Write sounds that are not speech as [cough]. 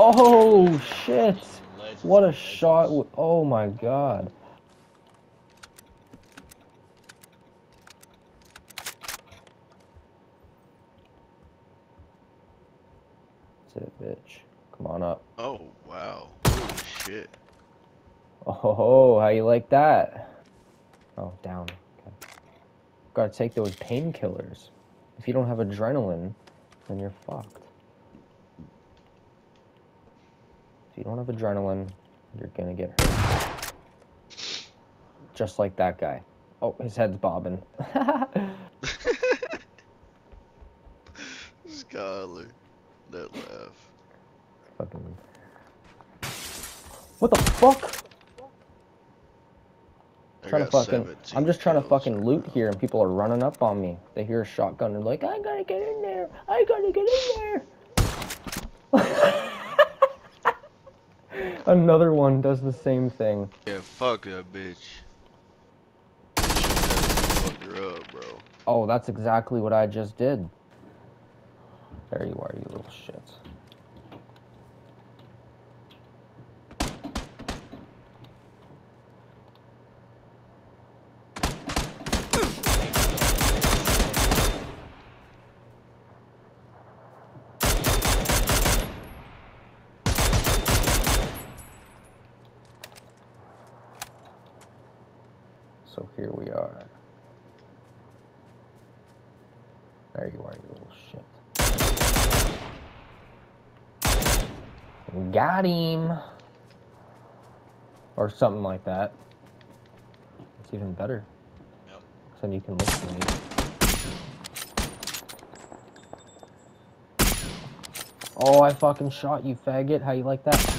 Oh shit! What a shot! Oh my god. That's it, bitch. Come on up. Oh wow. Holy shit. Oh, how you like that? Oh, down. Okay. Gotta take those painkillers. If you don't have adrenaline, then you're fucked. If you don't have adrenaline, you're gonna get hurt. Just like that guy. Oh, his head's bobbing. [laughs] Scholar. That laugh. Fucking. What the fuck? I'm trying to fucking. I'm just trying to fucking loot here and people are running up on me. They hear a shotgun and they're like, I gotta get in there. I gotta get in Another one does the same thing. Yeah, fuck that bitch. Fuck her up, bro. Oh, that's exactly what I just did. There you are, you little shits. So here we are. There you are, you little shit. Got him! Or something like that. It's even better. Yep. then you can look at me. Oh, I fucking shot you, faggot. How you like that?